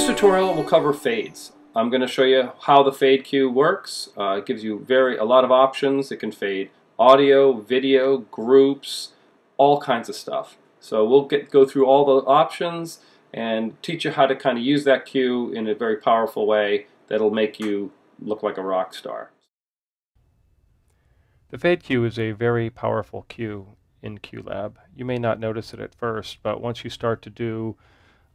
this tutorial will cover fades. I'm going to show you how the fade cue works. Uh, it gives you very a lot of options. It can fade audio, video, groups, all kinds of stuff. So we'll get go through all the options and teach you how to kind of use that cue in a very powerful way that'll make you look like a rock star. The fade cue is a very powerful cue in QLab. You may not notice it at first, but once you start to do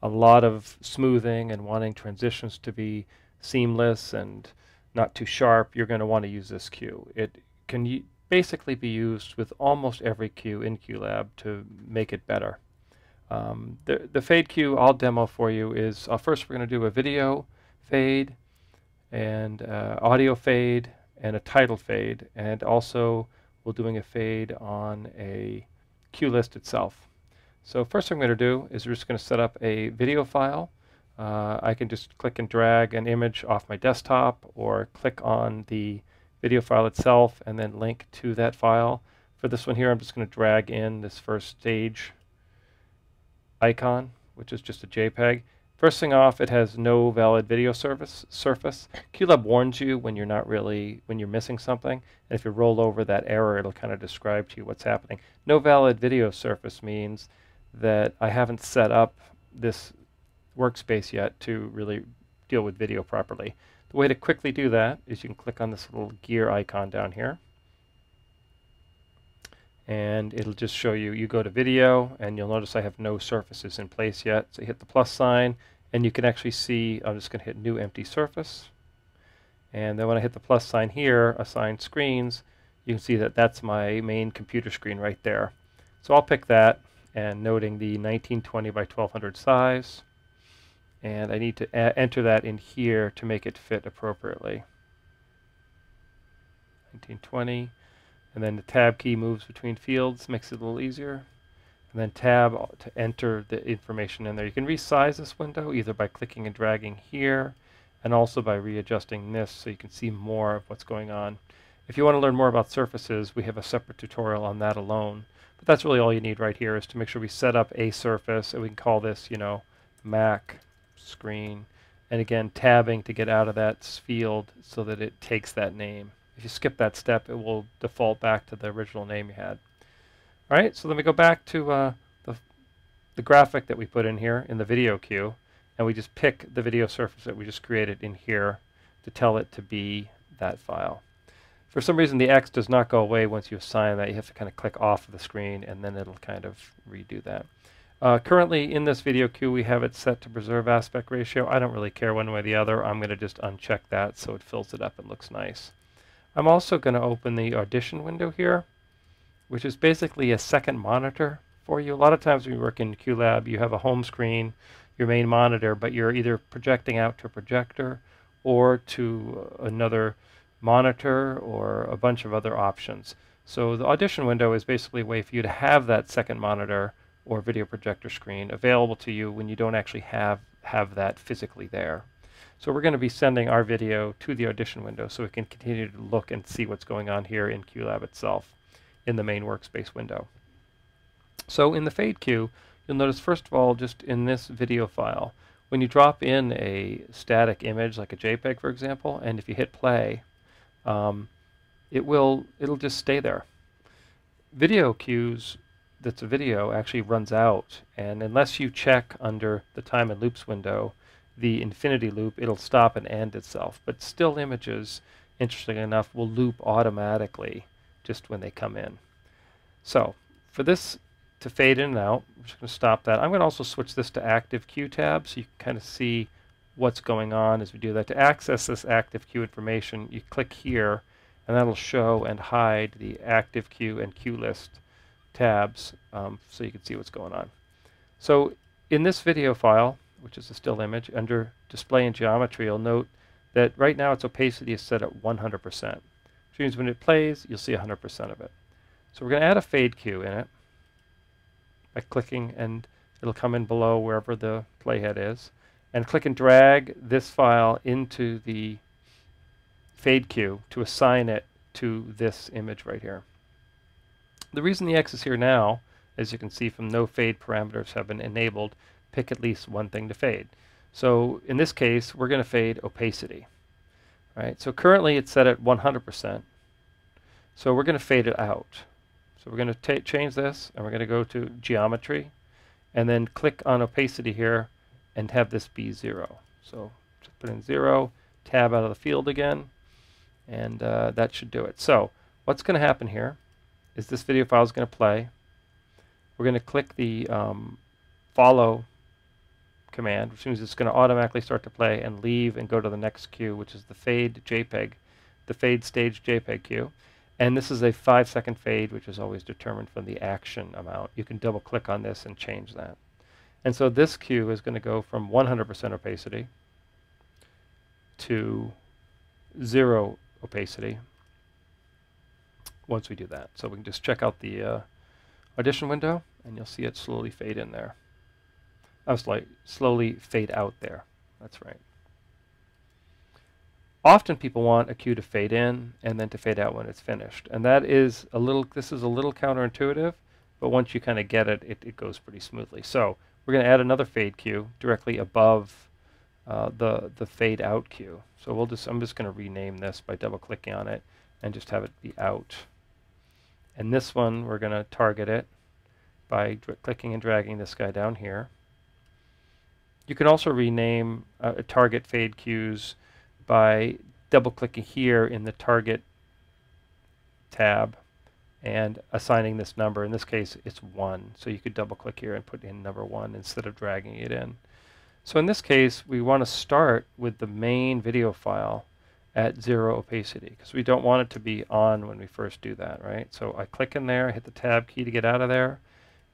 a lot of smoothing and wanting transitions to be seamless and not too sharp, you're going to want to use this cue. It can basically be used with almost every cue in QLab to make it better. Um, the, the fade cue I'll demo for you is, uh, first we're going to do a video fade and uh, audio fade and a title fade and also we're doing a fade on a cue list itself. So first thing I'm going to do is we're just going to set up a video file. Uh, I can just click and drag an image off my desktop or click on the video file itself and then link to that file. For this one here, I'm just going to drag in this first stage icon, which is just a JPEG. First thing off, it has no valid video service surface. QLab warns you when you're not really, when you're missing something. And if you roll over that error, it'll kind of describe to you what's happening. No valid video surface means that I haven't set up this workspace yet to really deal with video properly. The way to quickly do that is you can click on this little gear icon down here. And it'll just show you, you go to video, and you'll notice I have no surfaces in place yet. So hit the plus sign, and you can actually see, I'm just going to hit new empty surface. And then when I hit the plus sign here, assign screens, you can see that that's my main computer screen right there. So I'll pick that, and noting the 1920 by 1200 size and I need to enter that in here to make it fit appropriately. 1920 and then the tab key moves between fields makes it a little easier and then tab to enter the information in there. You can resize this window either by clicking and dragging here and also by readjusting this so you can see more of what's going on. If you want to learn more about surfaces, we have a separate tutorial on that alone. But that's really all you need right here is to make sure we set up a surface and we can call this, you know, Mac screen. And again, tabbing to get out of that field so that it takes that name. If you skip that step, it will default back to the original name you had. All right, so let me go back to uh, the, the graphic that we put in here in the video cue, and we just pick the video surface that we just created in here to tell it to be that file. For some reason, the X does not go away once you assign that. You have to kind of click off of the screen, and then it'll kind of redo that. Uh, currently in this video cue we have it set to preserve aspect ratio. I don't really care one way or the other. I'm going to just uncheck that so it fills it up and looks nice. I'm also going to open the audition window here, which is basically a second monitor for you. A lot of times when you work in QLab you have a home screen, your main monitor, but you're either projecting out to a projector or to another monitor or a bunch of other options. So the audition window is basically a way for you to have that second monitor or video projector screen available to you when you don't actually have, have that physically there. So we're going to be sending our video to the audition window so we can continue to look and see what's going on here in QLab itself in the main workspace window. So in the fade cue, you'll notice first of all just in this video file, when you drop in a static image like a JPEG for example, and if you hit play, um, it will it'll just stay there. Video cues that's a video actually runs out and unless you check under the time and loops window the infinity loop it'll stop and end itself. But still images interestingly enough will loop automatically just when they come in. So for this to fade in and out I'm just going to stop that. I'm going to also switch this to active cue tab so you can kind of see what's going on as we do that to access this active cue information you click here and that'll show and hide the active cue and cue list tabs um, so you can see what's going on. So in this video file, which is a still image, under display and geometry, you'll note that right now its opacity is set at 100%, which means when it plays, you'll see 100% of it. So we're going to add a fade cue in it by clicking, and it'll come in below wherever the playhead is, and click and drag this file into the fade cue to assign it to this image right here. The reason the X is here now, as you can see from no fade parameters have been enabled, pick at least one thing to fade. So in this case, we're going to fade opacity. Right? So currently it's set at 100%. So we're going to fade it out. So we're going to change this, and we're going to go to geometry, and then click on opacity here, and have this be 0. So just put in 0, tab out of the field again, and uh, that should do it. So what's going to happen here is this video file is going to play. We're going to click the um, follow command, which means it's going to automatically start to play and leave and go to the next cue, which is the fade JPEG, the fade stage JPEG cue. And this is a five second fade, which is always determined from the action amount. You can double click on this and change that. And so this cue is going to go from 100% opacity to zero opacity once we do that. So we can just check out the uh, audition window and you'll see it slowly fade in there. Was like slowly fade out there. That's right. Often people want a cue to fade in and then to fade out when it's finished. And that is a little, this is a little counterintuitive, but once you kind of get it, it, it goes pretty smoothly. So we're going to add another fade cue directly above uh, the, the fade out cue. So we'll just, I'm just going to rename this by double clicking on it and just have it be out. And this one, we're going to target it by clicking and dragging this guy down here. You can also rename uh, target fade cues by double clicking here in the target tab and assigning this number. In this case, it's 1. So you could double click here and put in number 1 instead of dragging it in. So in this case, we want to start with the main video file at zero opacity because we don't want it to be on when we first do that, right? So I click in there, hit the tab key to get out of there,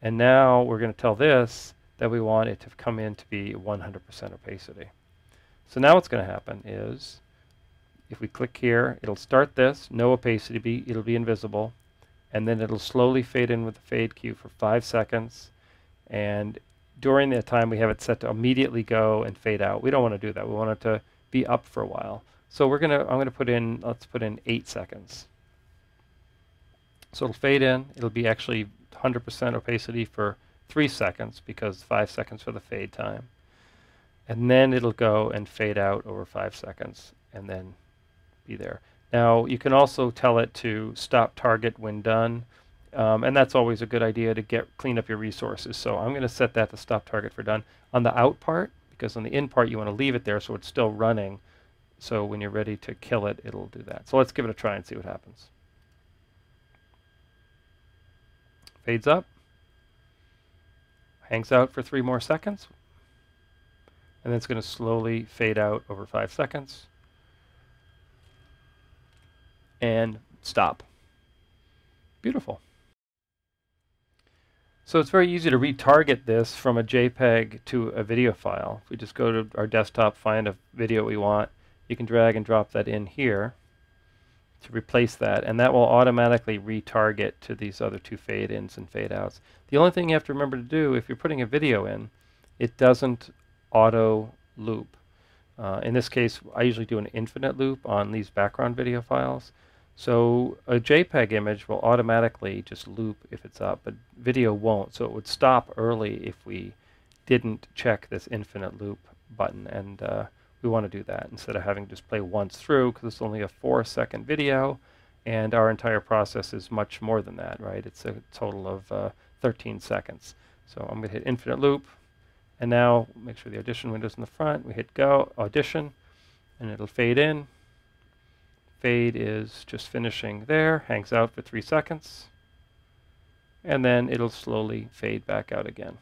and now we're going to tell this that we want it to come in to be 100% opacity. So now what's going to happen is if we click here, it'll start this, no opacity, be, it'll be invisible, and then it'll slowly fade in with the fade cue for five seconds, and during that time we have it set to immediately go and fade out. We don't want to do that. We want it to be up for a while. So we're gonna, I'm gonna put in, let's put in eight seconds. So it'll fade in. It'll be actually 100% opacity for three seconds because five seconds for the fade time. And then it'll go and fade out over five seconds and then be there. Now you can also tell it to stop target when done. Um, and that's always a good idea to get clean up your resources. So I'm going to set that to stop target for done. On the out part, because on the in part you want to leave it there so it's still running. So when you're ready to kill it, it'll do that. So let's give it a try and see what happens. Fades up hangs out for three more seconds, and then it's going to slowly fade out over five seconds, and stop. Beautiful. So it's very easy to retarget this from a JPEG to a video file. If we just go to our desktop, find a video we want, you can drag and drop that in here to replace that, and that will automatically retarget to these other two fade ins and fade outs. The only thing you have to remember to do if you're putting a video in, it doesn't auto loop. Uh, in this case, I usually do an infinite loop on these background video files. So a JPEG image will automatically just loop if it's up, but video won't. So it would stop early if we didn't check this infinite loop button. And uh, we want to do that instead of having to just play once through because it's only a four second video and our entire process is much more than that, right? It's a total of uh, 13 seconds. So I'm going to hit infinite loop and now make sure the audition window's in the front. We hit go, audition, and it'll fade in. Fade is just finishing there, hangs out for three seconds, and then it'll slowly fade back out again,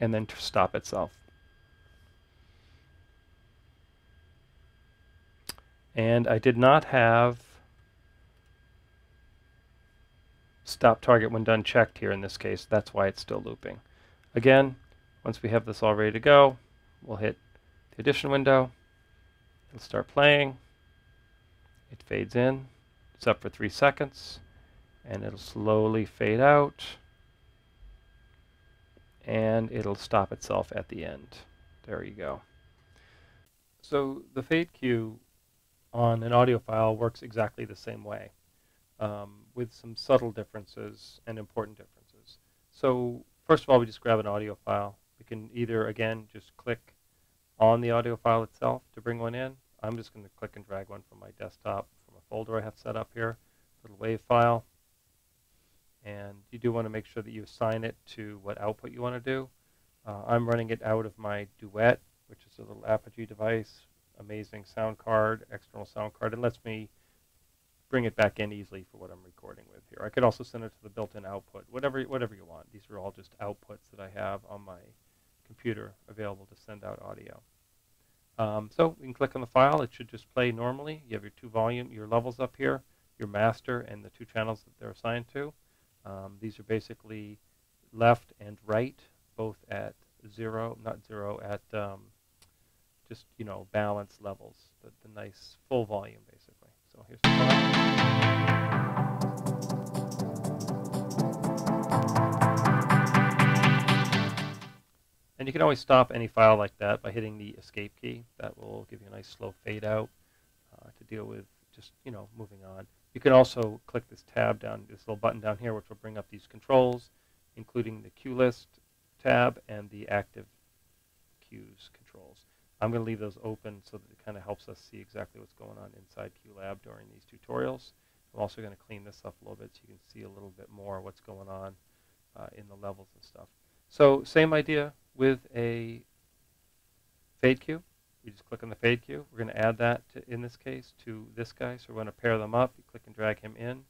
and then stop itself. And I did not have stop target when done checked here in this case. That's why it's still looping. Again, once we have this all ready to go, we'll hit the audition window. It'll start playing. It fades in. It's up for three seconds. And it'll slowly fade out. And it'll stop itself at the end. There you go. So the fade cue on an audio file works exactly the same way, um, with some subtle differences and important differences. So first of all, we just grab an audio file. We can either, again, just click on the audio file itself to bring one in. I'm just going to click and drag one from my desktop from a folder I have set up here, little WAV file. And you do want to make sure that you assign it to what output you want to do. Uh, I'm running it out of my Duet, which is a little Apogee device, amazing sound card, external sound card. It lets me bring it back in easily for what I'm recording with here. I could also send it to the built-in output, whatever whatever you want. These are all just outputs that I have on my computer available to send out audio. Um, so you can click on the file. It should just play normally. You have your two volume, your levels up here, your master, and the two channels that they're assigned to. Um, these are basically left and right, both at zero, not zero, at um, just you know balance levels, the, the nice full volume basically. So here's the And you can always stop any file like that by hitting the escape key. That will give you a nice slow fade out uh, to deal with just, you know, moving on. You can also click this tab down, this little button down here, which will bring up these controls, including the cue list tab and the active cues controls. I'm going to leave those open so that it kind of helps us see exactly what's going on inside QLab during these tutorials. I'm also going to clean this up a little bit so you can see a little bit more what's going on uh, in the levels and stuff. So same idea with a fade cue. We just click on the fade cue. We're going to add that, to, in this case, to this guy. So we're going to pair them up. You click and drag him in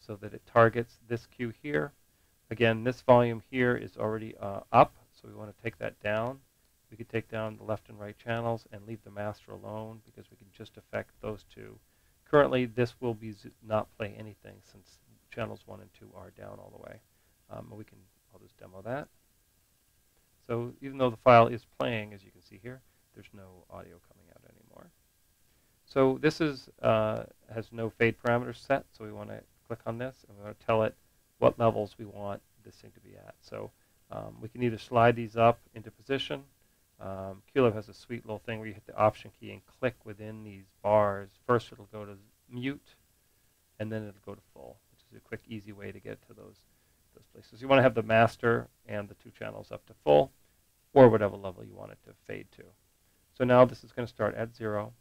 so that it targets this cue here. Again, this volume here is already uh, up, so we want to take that down. We could take down the left and right channels and leave the master alone because we can just affect those two. Currently, this will be not play anything since channels 1 and 2 are down all the way. Um, we can, I'll just demo that. So even though the file is playing, as you can see here, there's no audio coming out anymore. So this is uh, has no fade parameters set, so we want to click on this and we want to tell it what levels we want this thing to be at. So um, we can either slide these up into position um, QLab has a sweet little thing where you hit the option key and click within these bars. First it'll go to mute, and then it'll go to full, which is a quick, easy way to get to those, those places. You want to have the master and the two channels up to full, or whatever level you want it to fade to. So now this is going to start at zero,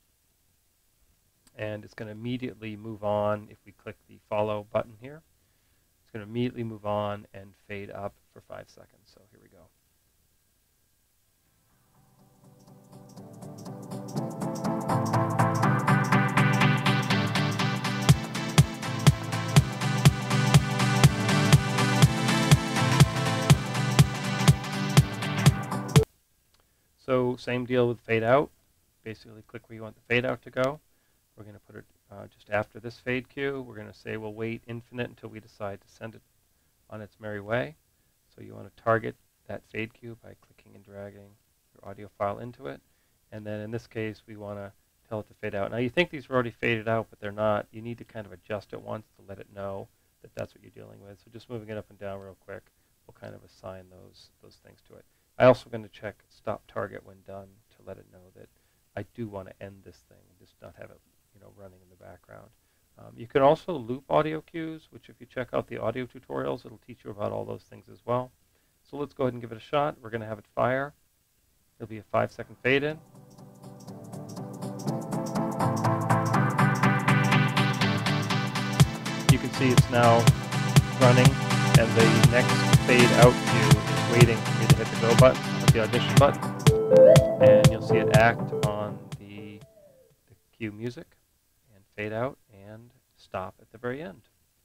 and it's going to immediately move on if we click the follow button here. It's going to immediately move on and fade up for five seconds. So So same deal with fade out. Basically click where you want the fade out to go. We're going to put it uh, just after this fade cue. We're going to say we'll wait infinite until we decide to send it on its merry way. So you want to target that fade cue by clicking and dragging your audio file into it. And then in this case, we want to tell it to fade out. Now you think these are already faded out, but they're not. You need to kind of adjust it once to let it know that that's what you're dealing with. So just moving it up and down real quick will kind of assign those, those things to it. I also going to check stop target when done to let it know that I do want to end this thing, and just not have it you know, running in the background. Um, you can also loop audio cues, which if you check out the audio tutorials, it'll teach you about all those things as well. So let's go ahead and give it a shot. We're going to have it fire. It'll be a five second fade in. You can see it's now running and the next fade out cue waiting for me to hit the go button with the audition button and you'll see it act on the, the cue music and fade out and stop at the very end.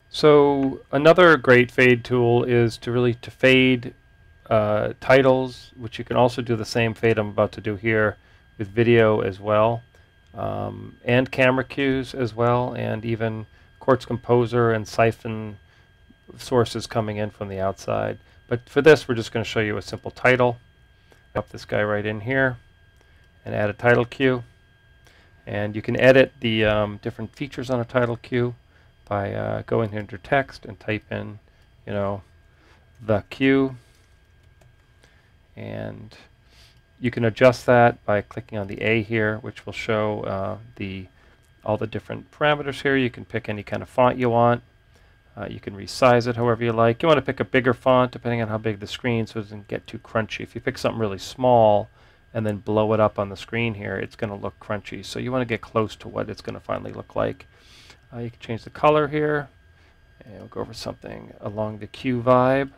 So another great fade tool is to really to fade uh, titles, which you can also do the same fade I'm about to do here with video as well, um, and camera cues as well, and even Quartz Composer and Syphon sources coming in from the outside. But for this, we're just going to show you a simple title. Up this guy right in here and add a title cue. And you can edit the um, different features on a title cue by uh, going into text and type in, you know, the cue and you can adjust that by clicking on the A here, which will show uh, the all the different parameters here. You can pick any kind of font you want. Uh, you can resize it however you like. You want to pick a bigger font depending on how big the screen so it doesn't get too crunchy. If you pick something really small and then blow it up on the screen here, it's going to look crunchy. So you want to get close to what it's going to finally look like. Uh, you can change the color here, and we'll go over something along the Q vibe.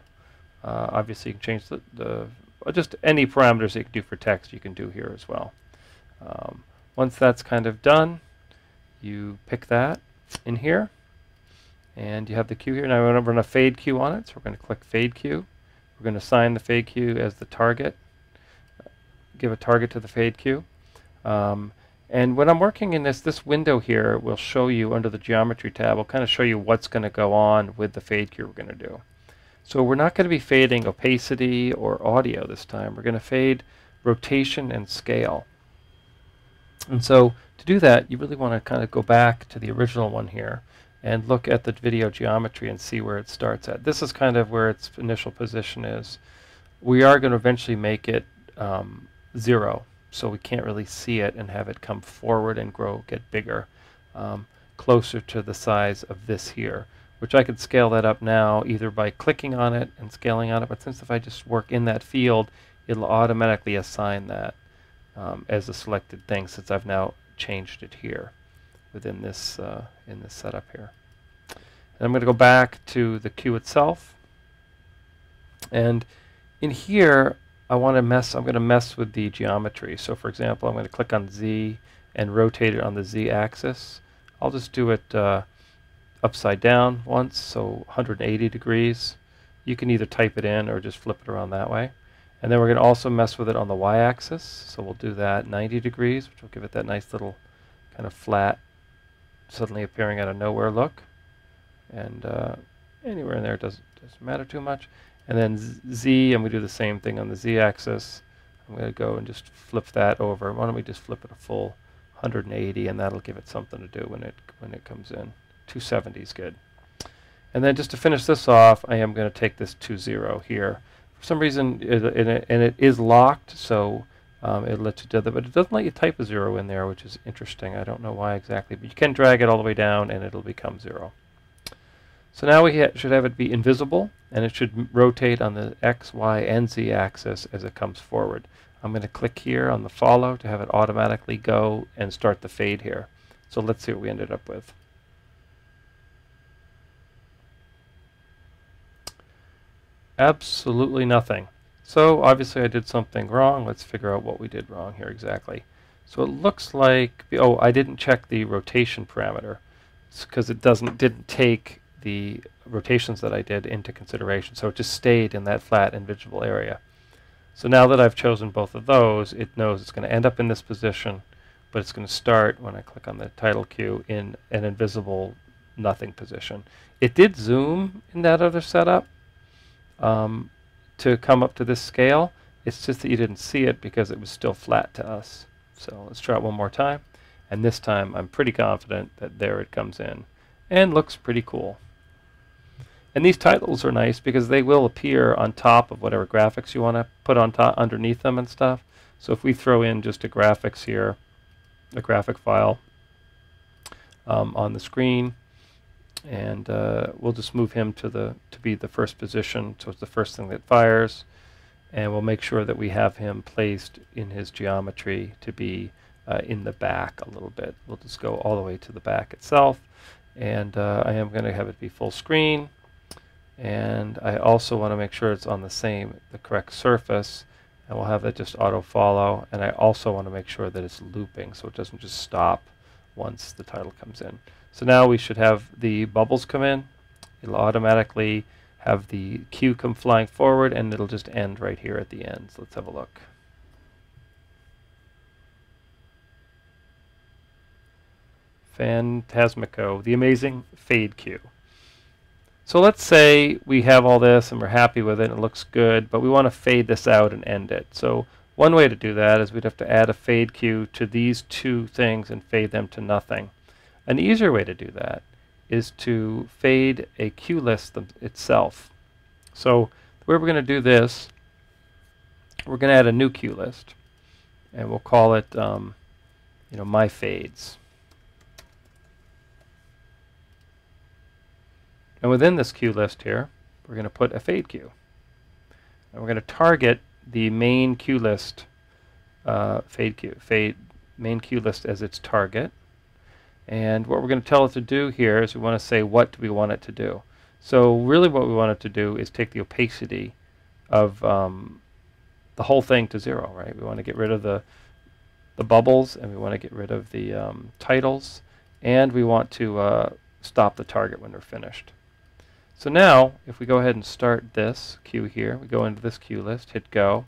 Uh, obviously, you can change the, the just any parameters that you can do for text, you can do here as well. Um, once that's kind of done, you pick that in here, and you have the Q here. Now we're going to run a fade cue on it, so we're going to click fade cue. We're going to assign the fade cue as the target, give a target to the fade cue. Um, and when I'm working in this, this window here will show you under the geometry tab, will kind of show you what's going to go on with the fade cue we're going to do. So we're not going to be fading opacity or audio this time. We're going to fade rotation and scale. And so to do that, you really want to kind of go back to the original one here and look at the video geometry and see where it starts at. This is kind of where its initial position is. We are going to eventually make it um, zero, so we can't really see it and have it come forward and grow, get bigger, um, closer to the size of this here, which I could scale that up now either by clicking on it and scaling on it, but since if I just work in that field, it'll automatically assign that um, as a selected thing since I've now changed it here within this uh, in this setup here. And I'm going to go back to the cue itself. And in here, I want to mess, I'm going to mess with the geometry. So for example, I'm going to click on Z and rotate it on the Z axis. I'll just do it uh, upside down once, so 180 degrees. You can either type it in or just flip it around that way. And then we're going to also mess with it on the y-axis. So we'll do that 90 degrees, which will give it that nice little kind of flat, suddenly appearing out of nowhere look. And uh, anywhere in there doesn't, doesn't matter too much. And then z, and we do the same thing on the z-axis. I'm going to go and just flip that over. Why don't we just flip it a full 180, and that'll give it something to do when it when it comes in. 270 is good. And then just to finish this off, I am going to take this to 0 here for some reason, it, it, and it is locked, so um, it lets you do that, but it doesn't let you type a zero in there, which is interesting. I don't know why exactly, but you can drag it all the way down and it'll become zero. So now we ha should have it be invisible, and it should rotate on the x, y, and z axis as it comes forward. I'm going to click here on the follow to have it automatically go and start the fade here. So let's see what we ended up with. Absolutely nothing. So obviously I did something wrong. Let's figure out what we did wrong here exactly. So it looks like, oh, I didn't check the rotation parameter because it doesn't didn't take the rotations that I did into consideration. So it just stayed in that flat invisible area. So now that I've chosen both of those, it knows it's going to end up in this position, but it's going to start when I click on the title cue in an invisible nothing position. It did zoom in that other setup, um, to come up to this scale. It's just that you didn't see it because it was still flat to us. So let's try it one more time. And this time I'm pretty confident that there it comes in and looks pretty cool. And these titles are nice because they will appear on top of whatever graphics you want to put on top underneath them and stuff. So if we throw in just a graphics here, a graphic file um, on the screen, and uh, we'll just move him to the to be the first position so it's the first thing that fires. And we'll make sure that we have him placed in his geometry to be uh, in the back a little bit. We'll just go all the way to the back itself. And uh, I am going to have it be full screen. And I also want to make sure it's on the same the correct surface. And we'll have that just auto follow. And I also want to make sure that it's looping so it doesn't just stop once the title comes in so now we should have the bubbles come in. It'll automatically have the cue come flying forward and it'll just end right here at the end. So let's have a look. Phantasmico, the amazing fade cue. So let's say we have all this and we're happy with it and it looks good, but we want to fade this out and end it. So one way to do that is we'd have to add a fade cue to these two things and fade them to nothing. An easier way to do that is to fade a cue list itself. So the way we're going to do this, we're going to add a new cue list, and we'll call it, um, you know, my fades. And within this cue list here, we're going to put a fade cue. And we're going to target the main cue list uh, fade cue, fade main cue list as its target. And what we're going to tell it to do here is we want to say what do we want it to do. So really what we want it to do is take the opacity of um, the whole thing to zero, right? We want to get rid of the the bubbles and we want to get rid of the um, titles and we want to uh, stop the target when they're finished. So now, if we go ahead and start this cue here, we go into this cue list, hit go.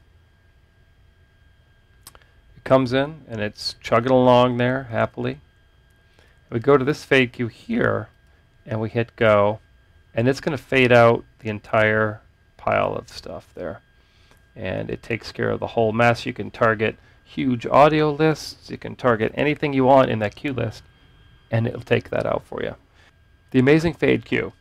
It comes in and it's chugging along there happily. We go to this fade cue here and we hit go and it's going to fade out the entire pile of stuff there. And it takes care of the whole mess. You can target huge audio lists. You can target anything you want in that cue list and it'll take that out for you. The amazing fade cue